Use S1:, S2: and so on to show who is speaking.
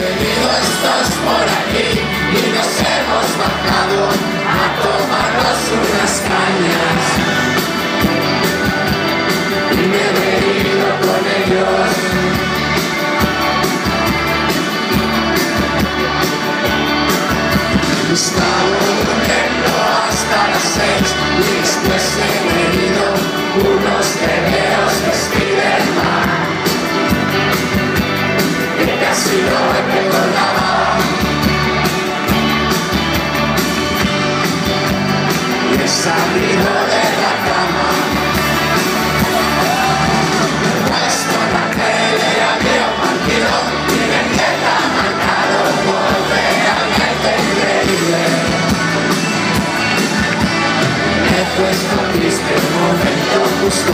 S1: venido estos por aquí y nos hemos bajado a tomarnos unas cañas. Y me he venido con ellos. Estaba durmiendo hasta las seis y después que ha sido recordada. Y el sabido de la cama. Puesto la tele había partido y me queda marcado por realmente increíble. Me he puesto triste un momento justo